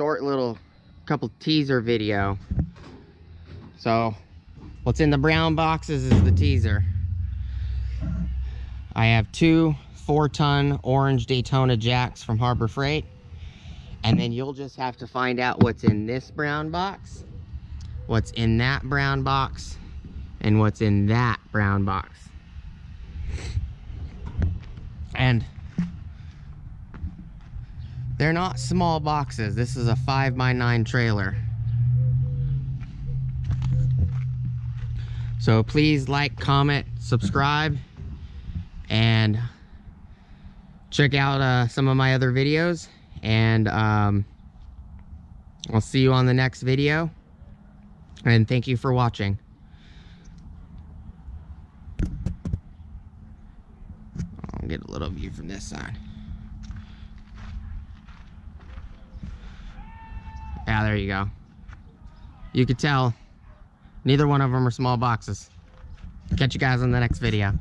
short little couple teaser video. So what's in the brown boxes is the teaser. I have two four ton orange Daytona jacks from Harbor Freight. And then you'll just have to find out what's in this brown box, what's in that brown box, and what's in that brown box. And they're not small boxes. This is a five by nine trailer. So please like, comment, subscribe, and check out uh, some of my other videos. And um, I'll see you on the next video. And thank you for watching. I'll get a little view from this side. Yeah, there you go. You could tell neither one of them are small boxes. Catch you guys in the next video.